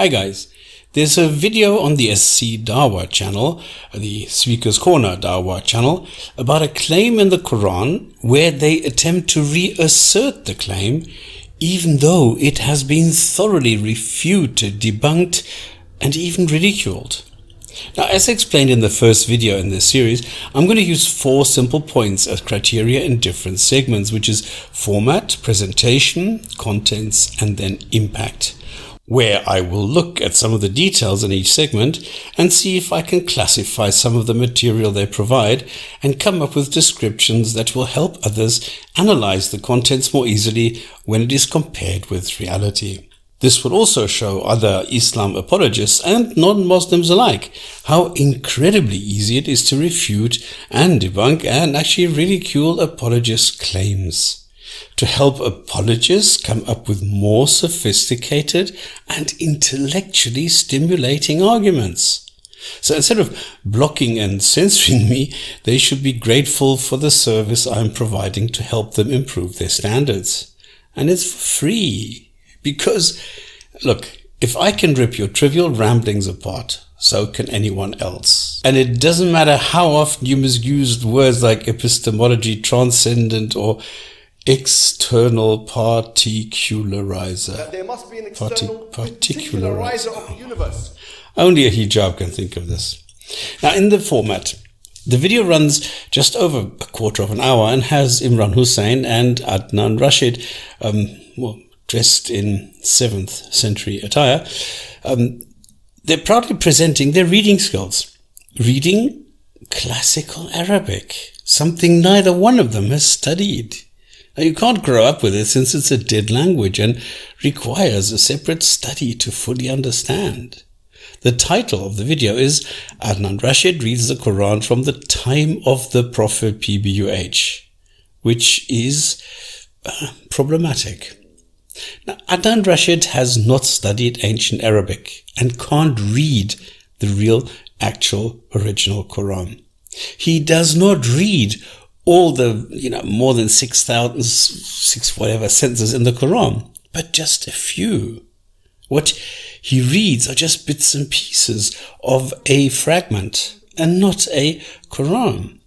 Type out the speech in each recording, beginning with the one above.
Hi guys, there's a video on the SC Dawah channel, the Speaker's Corner Dawah channel, about a claim in the Quran where they attempt to reassert the claim even though it has been thoroughly refuted, debunked, and even ridiculed. Now, as explained in the first video in this series, I'm going to use four simple points as criteria in different segments, which is format, presentation, contents, and then impact where I will look at some of the details in each segment and see if I can classify some of the material they provide and come up with descriptions that will help others analyze the contents more easily when it is compared with reality. This will also show other Islam apologists and non-Muslims alike how incredibly easy it is to refute and debunk and actually ridicule apologists' claims to help apologists come up with more sophisticated and intellectually stimulating arguments. So instead of blocking and censoring me, they should be grateful for the service I'm providing to help them improve their standards. And it's free. Because, look, if I can rip your trivial ramblings apart, so can anyone else. And it doesn't matter how often you misuse words like epistemology, transcendent, or external particularizer. There must be an external particularizer of the universe. Only a hijab can think of this. Now, in the format, the video runs just over a quarter of an hour and has Imran Hussein and Adnan Rashid, um, well, dressed in 7th century attire. Um, they're proudly presenting their reading skills. Reading classical Arabic, something neither one of them has studied. Now, you can't grow up with it since it's a dead language and requires a separate study to fully understand. The title of the video is Adnan Rashid reads the Quran from the time of the Prophet PBUH, which is uh, problematic. Now, Adnan Rashid has not studied ancient Arabic and can't read the real, actual, original Quran. He does not read all the, you know, more than 6,000, six whatever sentences in the Quran, but just a few. What he reads are just bits and pieces of a fragment and not a Quran.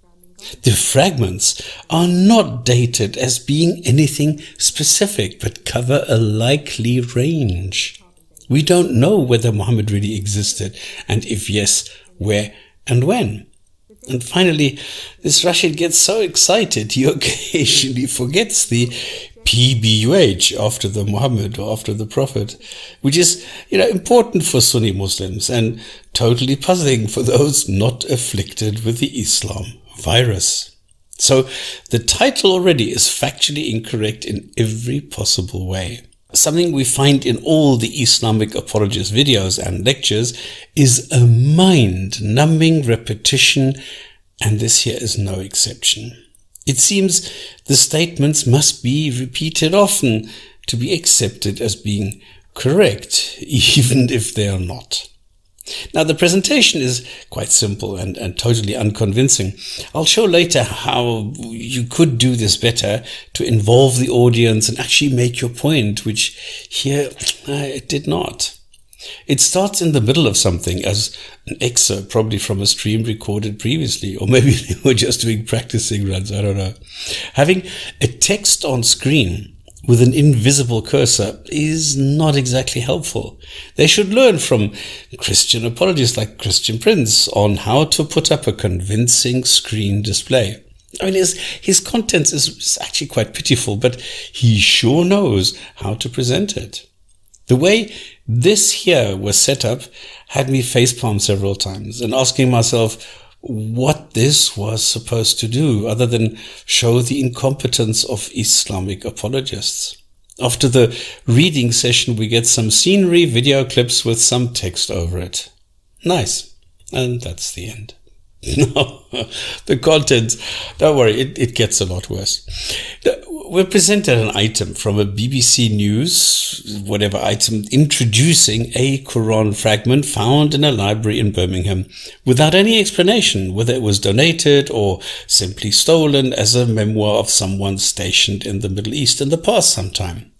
The fragments are not dated as being anything specific, but cover a likely range. We don't know whether Muhammad really existed, and if yes, where and when. And finally, this Rashid gets so excited he occasionally forgets the PBUH after the Muhammad or after the Prophet, which is, you know, important for Sunni Muslims and totally puzzling for those not afflicted with the Islam virus. So the title already is factually incorrect in every possible way. Something we find in all the Islamic apologist videos and lectures is a mind numbing repetition, and this here is no exception. It seems the statements must be repeated often to be accepted as being correct, even if they are not. Now, the presentation is quite simple and, and totally unconvincing. I'll show later how you could do this better to involve the audience and actually make your point, which here uh, it did not. It starts in the middle of something as an excerpt, probably from a stream recorded previously, or maybe they were just doing practicing runs, I don't know. Having a text on screen with an invisible cursor is not exactly helpful. They should learn from Christian apologists like Christian Prince on how to put up a convincing screen display. I mean, his, his content is actually quite pitiful, but he sure knows how to present it. The way this here was set up had me facepalm several times and asking myself, what this was supposed to do other than show the incompetence of Islamic apologists. After the reading session, we get some scenery, video clips with some text over it. Nice. And that's the end. No, the content, don't worry, it, it gets a lot worse we're presented an item from a BBC News, whatever item, introducing a Quran fragment found in a library in Birmingham without any explanation whether it was donated or simply stolen as a memoir of someone stationed in the Middle East in the past sometime.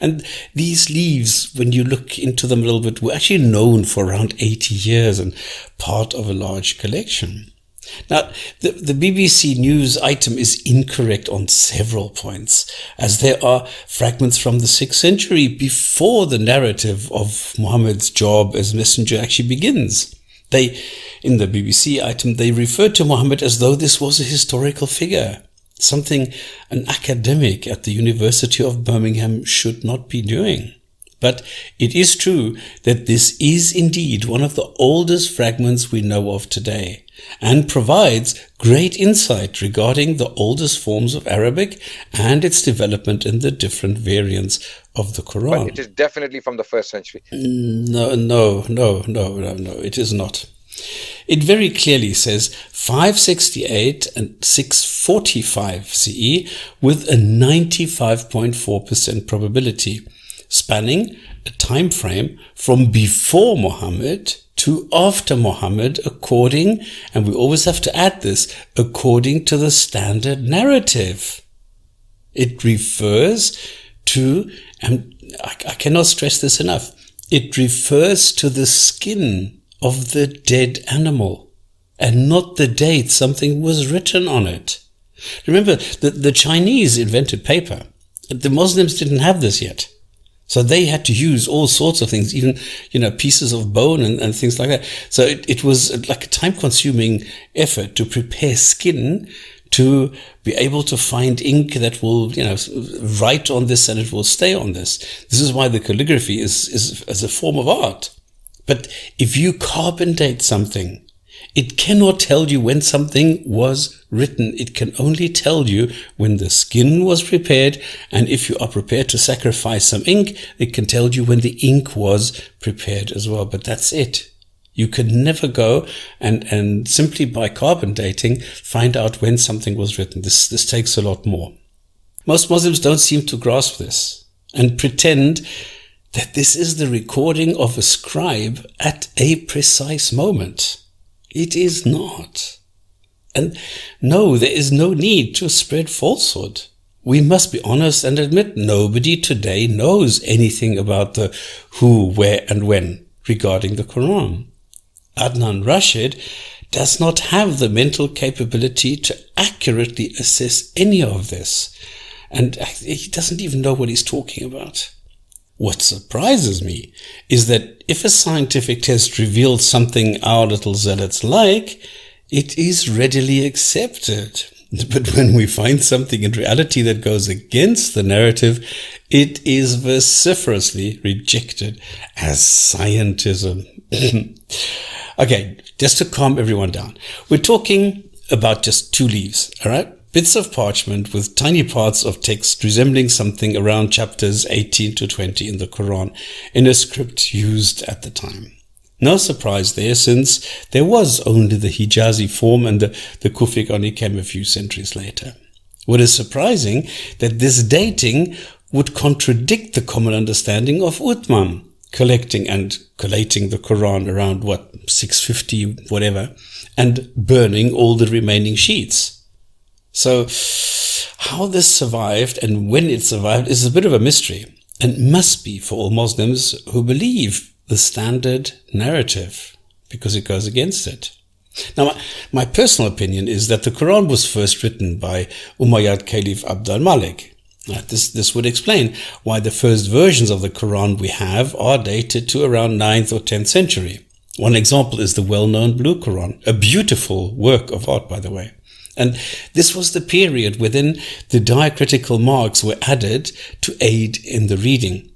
And these leaves, when you look into them a little bit, were actually known for around 80 years and part of a large collection. Now, the, the BBC News item is incorrect on several points, as there are fragments from the 6th century before the narrative of Muhammad's job as messenger actually begins. They, in the BBC item, they refer to Muhammad as though this was a historical figure something an academic at the University of Birmingham should not be doing. But it is true that this is indeed one of the oldest fragments we know of today and provides great insight regarding the oldest forms of Arabic and its development in the different variants of the Quran. But it is definitely from the first century. Mm, no, no, no, no, no, no, it is not. It very clearly says 568 and 645 CE with a 95.4% probability, spanning a time frame from before Muhammad to after Muhammad according, and we always have to add this, according to the standard narrative. It refers to, and I, I cannot stress this enough, it refers to the skin of the dead animal and not the date something was written on it. Remember that the Chinese invented paper. The Muslims didn't have this yet. So they had to use all sorts of things, even, you know, pieces of bone and, and things like that. So it, it was like a time consuming effort to prepare skin to be able to find ink that will, you know, write on this and it will stay on this. This is why the calligraphy is, is as a form of art. But if you carbon date something, it cannot tell you when something was written. It can only tell you when the skin was prepared. And if you are prepared to sacrifice some ink, it can tell you when the ink was prepared as well. But that's it. You can never go and, and simply by carbon dating find out when something was written. This, this takes a lot more. Most Muslims don't seem to grasp this and pretend that this is the recording of a scribe at a precise moment. It is not. And no, there is no need to spread falsehood. We must be honest and admit nobody today knows anything about the who, where, and when regarding the Quran. Adnan Rashid does not have the mental capability to accurately assess any of this. And he doesn't even know what he's talking about. What surprises me is that if a scientific test reveals something our little zealots like, it is readily accepted. But when we find something in reality that goes against the narrative, it is vociferously rejected as scientism. okay, just to calm everyone down. We're talking about just two leaves, all right? Bits of parchment with tiny parts of text resembling something around chapters 18 to 20 in the Quran in a script used at the time. No surprise there since there was only the Hijazi form and the, the Kufic only came a few centuries later. What is surprising that this dating would contradict the common understanding of Uthman collecting and collating the Quran around what 650 whatever and burning all the remaining sheets. So, how this survived and when it survived is a bit of a mystery and must be for all Muslims who believe the standard narrative because it goes against it. Now, my, my personal opinion is that the Quran was first written by Umayyad Caliph Abd al-Malik. This, this would explain why the first versions of the Quran we have are dated to around 9th or 10th century. One example is the well-known Blue Quran, a beautiful work of art, by the way. And this was the period within the diacritical marks were added to aid in the reading.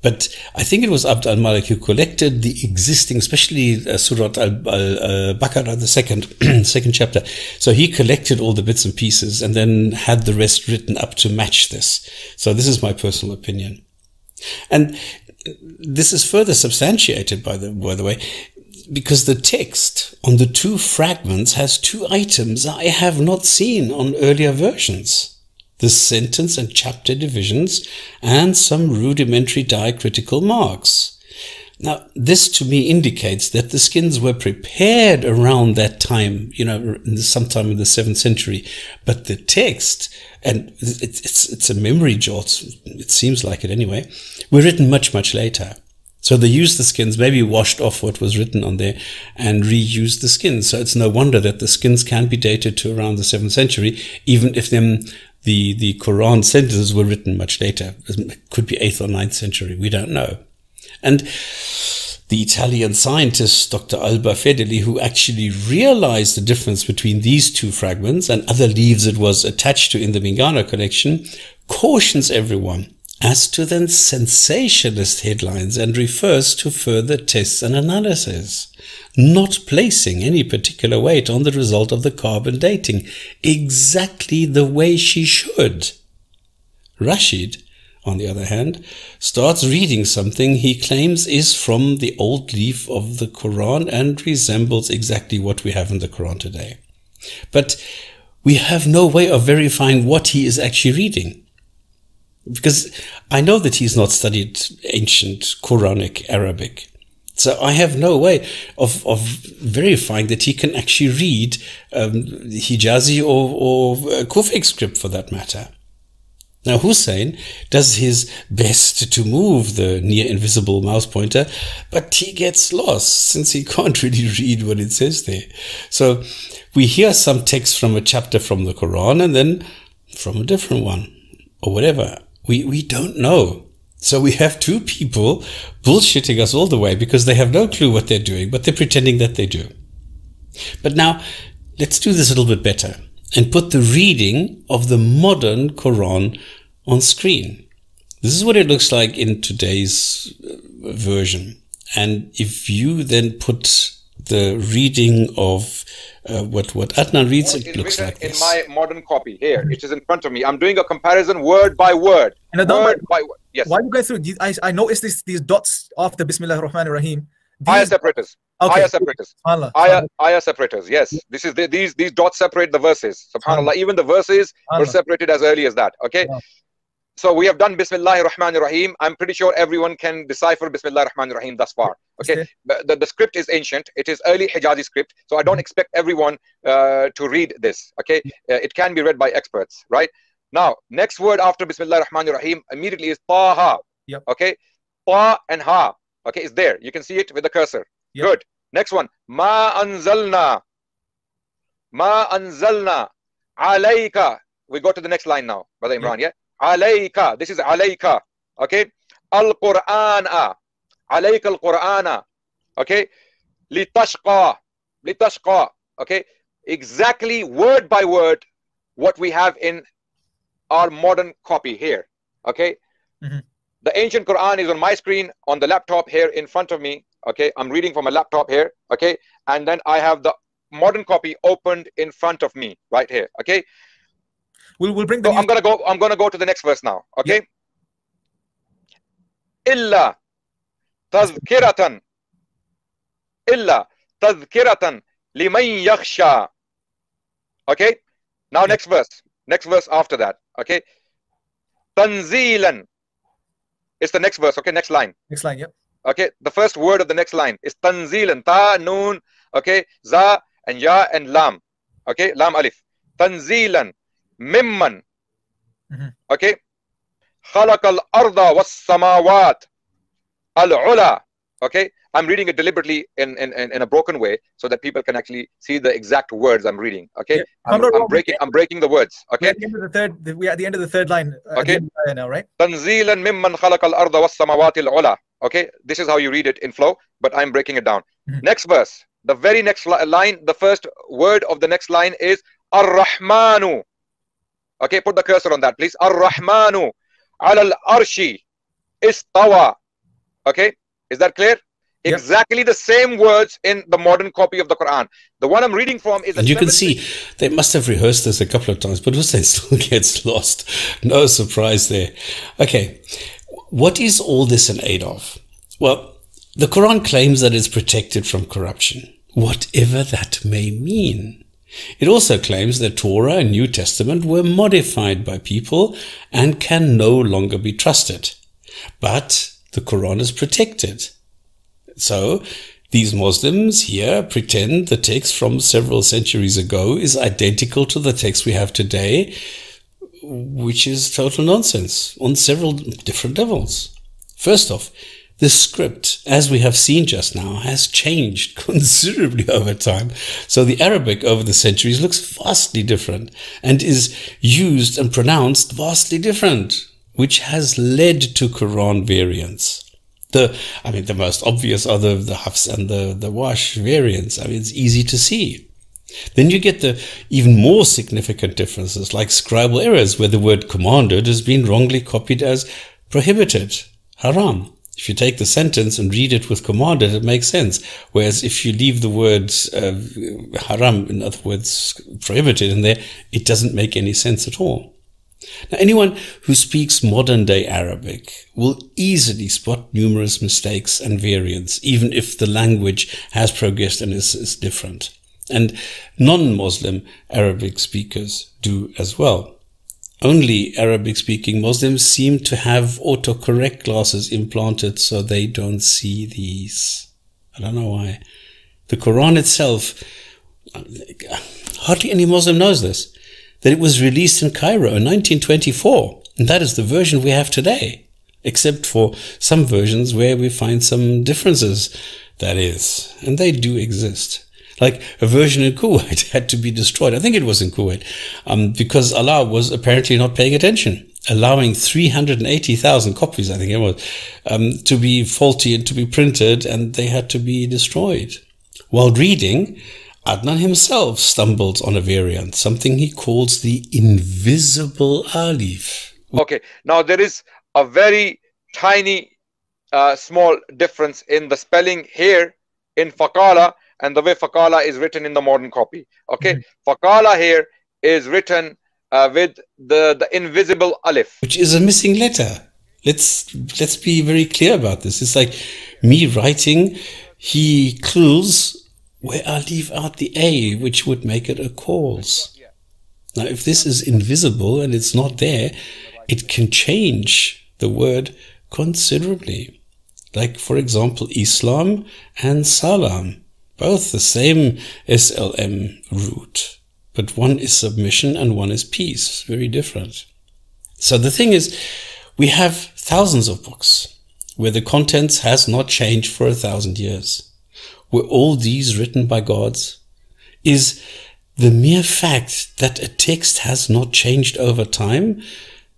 But I think it was Abd al-Malik who collected the existing, especially uh, Surah al-Baqarah, uh, the second, second chapter. So he collected all the bits and pieces and then had the rest written up to match this. So this is my personal opinion. And this is further substantiated by the, by the way, because the text on the two fragments has two items I have not seen on earlier versions. The sentence and chapter divisions and some rudimentary diacritical marks. Now, this to me indicates that the skins were prepared around that time, you know, sometime in the seventh century. But the text, and it's, it's, it's a memory jolt, it seems like it anyway, were written much, much later. So they used the skins, maybe washed off what was written on there and reused the skins. So it's no wonder that the skins can be dated to around the seventh century, even if the, the Quran sentences were written much later. It could be eighth or ninth century. We don't know. And the Italian scientist Dr. Alba Fedeli, who actually realized the difference between these two fragments and other leaves it was attached to in the Mingana collection, cautions everyone as to the sensationalist headlines and refers to further tests and analysis, not placing any particular weight on the result of the carbon dating, exactly the way she should. Rashid on the other hand, starts reading something he claims is from the old leaf of the Quran and resembles exactly what we have in the Quran today. But we have no way of verifying what he is actually reading. Because I know that he's not studied ancient Quranic Arabic. So I have no way of, of verifying that he can actually read um, Hijazi or, or Kufic script for that matter. Now Hussein does his best to move the near invisible mouse pointer, but he gets lost since he can't really read what it says there. So we hear some text from a chapter from the Quran and then from a different one or whatever. We, we don't know. So we have two people bullshitting us all the way because they have no clue what they're doing, but they're pretending that they do. But now let's do this a little bit better and put the reading of the modern Quran on screen. This is what it looks like in today's uh, version. And if you then put the reading of uh, what what Adnan reads, it looks like this. In my modern copy here, it is in front of me. I'm doing a comparison word by word. And word by word. Yes. Why you guys through? I I noticed these these dots after Bismillah ar-Rahman ar-Rahim. Ayah separators. Okay. Ayah separators. Allah. Ayah, ayah separators. Yes. This is the, these these dots separate the verses. Subhanallah. Even the verses were separated as early as that. Okay. So we have done Bismillah ar-Rahman ar-Rahim. I'm pretty sure everyone can decipher Bismillah ar-Rahman ar-Rahim thus far. Okay. okay. The, the script is ancient. It is early Hijazi script. So I don't mm-hmm. expect everyone uh, to read this. Okay. Uh, it can be read by experts, right? Now, next word after Bismillah ar-Rahman ar-Rahim immediately is Taha. Yep. Okay. Ta and Ha. Okay. Is there. You can see it with the cursor. Yep. Good. Next one. Ma anzalna. Ma anzalna. Alayka. We go to the next line now, Brother Imran, yep. yeah? Alayka. This is alayka. Okay. Al-Qur'ana. Alayka al-Qur'ana. Okay. Litashqa. Litashqa. Okay. Exactly word by word what we have in our modern copy here. Okay. Mm-hmm. The ancient Quran is on my screen on the laptop here in front of me. Okay. I'm reading from a laptop here. Okay. And then I have the modern copy opened in front of me right here. Okay. We'll we'll bring the. So I'm gonna go. I'm gonna go to the next verse now. Okay. Illa tazkiratan. Illa tazkiratan liman yakhsha. Okay. Now next verse. Next verse after that. Okay. Tanzilan. It's the next verse. Okay. Next line. Next line. Yep. Okay. The first word of the next line is tanzilan. Ta, noon. Okay. Za and ya and lam. Okay. Lam alif. Tanzilan mimman mm-hmm. okay خلق الأرض والسماوات العلا okay I'm reading it deliberately in, in, in, a broken way so that people can actually see the exact words I'm reading. Okay, yeah. I'm, I'm, breaking I'm breaking the words. Okay, we're at the end of the third. We're at the end of the third line. Uh, okay, now right. تنزيلا ممن خلق الأرض والسماوات العلا. Okay, this is how you read it in flow, but I'm breaking it down. Mm-hmm. Next verse, the very next line, the first word of the next line is Ar-Rahmanu. Okay, put the cursor on that, please. Ar-Rahmanu al arshi istawa. Okay, is that clear? Yep. Exactly the same words in the modern copy of the Quran. The one I'm reading from is. And you can see they must have rehearsed this a couple of times, but Hussein still gets lost. No surprise there. Okay, what is all this in aid of? Well, the Quran claims that it's protected from corruption, whatever that may mean. It also claims that Torah and New Testament were modified by people and can no longer be trusted. But the Quran is protected. So these Muslims here pretend the text from several centuries ago is identical to the text we have today, which is total nonsense on several different levels. First off, the script, as we have seen just now, has changed considerably over time. So the Arabic over the centuries looks vastly different and is used and pronounced vastly different, which has led to Quran variants. The, I mean, the most obvious are the, the Hafs and the, the Warsh variants. I mean, it's easy to see. Then you get the even more significant differences like scribal errors where the word commanded has been wrongly copied as prohibited, haram. If you take the sentence and read it with commanded, it makes sense. Whereas if you leave the words uh, haram, in other words, prohibited in there, it doesn't make any sense at all. Now, anyone who speaks modern day Arabic will easily spot numerous mistakes and variants, even if the language has progressed and is, is different. And non-Muslim Arabic speakers do as well. Only Arabic speaking Muslims seem to have autocorrect glasses implanted so they don't see these. I don't know why. The Quran itself, hardly any Muslim knows this, that it was released in Cairo in 1924. And that is the version we have today, except for some versions where we find some differences, that is, and they do exist. Like a version in Kuwait had to be destroyed. I think it was in Kuwait, um, because Allah was apparently not paying attention, allowing 380,000 copies, I think it was, um, to be faulty and to be printed, and they had to be destroyed. While reading, Adnan himself stumbles on a variant, something he calls the invisible alif. Okay, now there is a very tiny, uh, small difference in the spelling here in Faqala and the way Fakala is written in the modern copy. Okay, mm-hmm. Fakala here is written uh, with the the invisible alif, which is a missing letter. Let's let's be very clear about this. It's like me writing. He clues where I leave out the a, which would make it a calls. Now, if this is invisible and it's not there, it can change the word considerably. Like, for example, Islam and Salam both the same SLM root, but one is submission and one is peace. Very different. So the thing is, we have thousands of books where the contents has not changed for a thousand years. Were all these written by gods? Is the mere fact that a text has not changed over time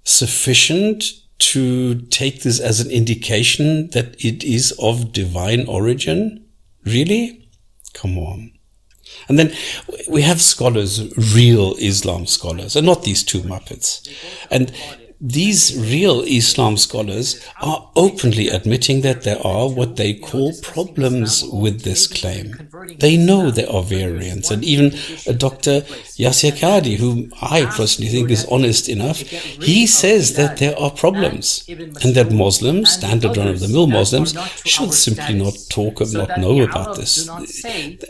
sufficient to take this as an indication that it is of divine origin? Really? Come on. And then we have scholars, real Islam scholars, and not these two Muppets. And these real Islam scholars are openly admitting that there are what they call problems with this claim. They know there are variants, and even Dr. Yasir Qadhi, whom I personally think is honest enough, he says that there are problems, and that Muslims, standard run-of-the-mill Muslims, should simply not talk or not know about this.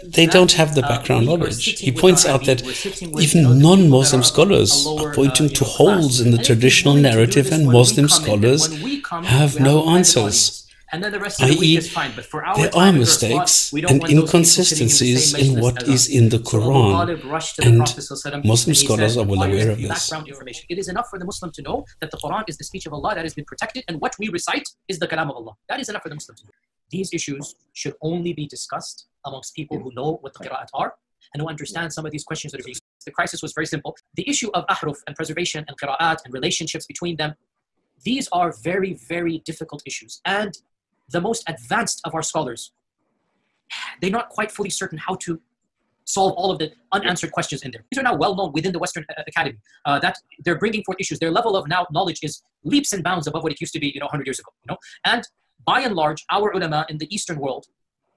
They don't have the background knowledge. He points out that even non-Muslim scholars are pointing to holes in the traditional narrative and Muslim scholars have no answers. And then the rest of the week is fine. But for our there are mistakes and inconsistencies in what is in the Quran. And Muslim scholars are well aware of this. It is enough for the Muslim to know that the Quran is the speech of Allah that has been protected, and what we recite is the kalam of Allah. That is enough for the Muslim to know. These issues should only be discussed amongst people who know what the qira'at are and who understand some of these questions that are being the crisis was very simple. The issue of ahruf and preservation and qira'at and relationships between them, these are very, very difficult issues. And the most advanced of our scholars, they're not quite fully certain how to solve all of the unanswered questions in there. These are now well known within the Western Academy uh, that they're bringing forth issues. Their level of now knowledge is leaps and bounds above what it used to be, you know, 100 years ago. You know, and by and large, our ulama in the Eastern world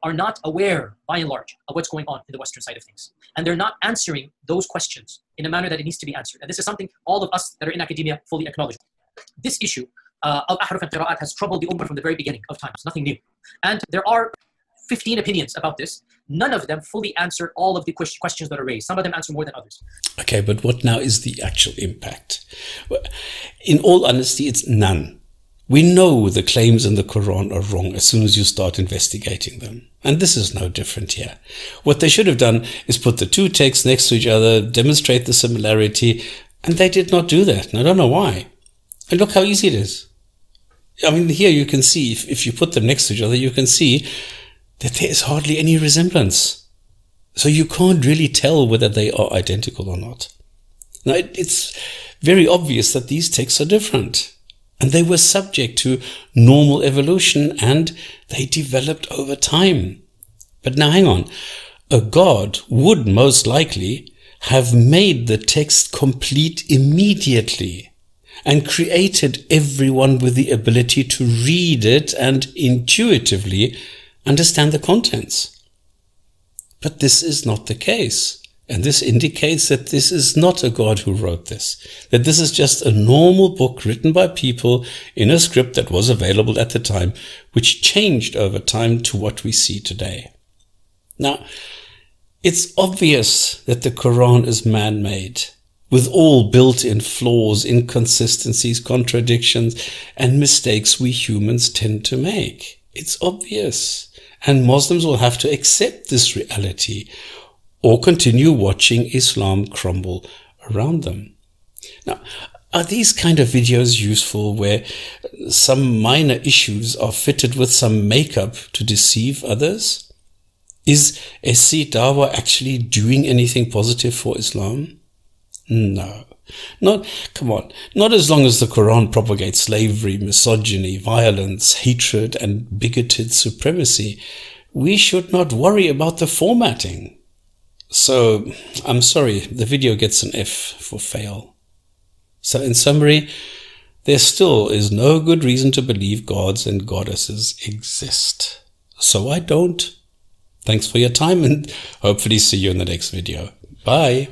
are not aware, by and large, of what's going on in the Western side of things. And they're not answering those questions in a manner that it needs to be answered. And this is something all of us that are in academia fully acknowledge. This issue uh, of ahruf and qira'at has troubled the ummah from the very beginning of times, nothing new. And there are 15 opinions about this. None of them fully answer all of the questions that are raised. Some of them answer more than others. Okay, but what now is the actual impact? In all honesty, it's none. We know the claims in the Quran are wrong as soon as you start investigating them. And this is no different here. What they should have done is put the two texts next to each other, demonstrate the similarity, and they did not do that. And I don't know why. And look how easy it is. I mean, here you can see, if, if you put them next to each other, you can see that there is hardly any resemblance. So you can't really tell whether they are identical or not. Now, it, it's very obvious that these texts are different. And they were subject to normal evolution and they developed over time. But now hang on. A God would most likely have made the text complete immediately and created everyone with the ability to read it and intuitively understand the contents. But this is not the case. And this indicates that this is not a God who wrote this, that this is just a normal book written by people in a script that was available at the time, which changed over time to what we see today. Now, it's obvious that the Quran is man-made, with all built-in flaws, inconsistencies, contradictions, and mistakes we humans tend to make. It's obvious. And Muslims will have to accept this reality or continue watching Islam crumble around them. Now, are these kind of videos useful where some minor issues are fitted with some makeup to deceive others? Is SC Dawah actually doing anything positive for Islam? No. Not, come on, not as long as the Quran propagates slavery, misogyny, violence, hatred, and bigoted supremacy. We should not worry about the formatting. So I'm sorry, the video gets an F for fail. So in summary, there still is no good reason to believe gods and goddesses exist. So I don't. Thanks for your time and hopefully see you in the next video. Bye.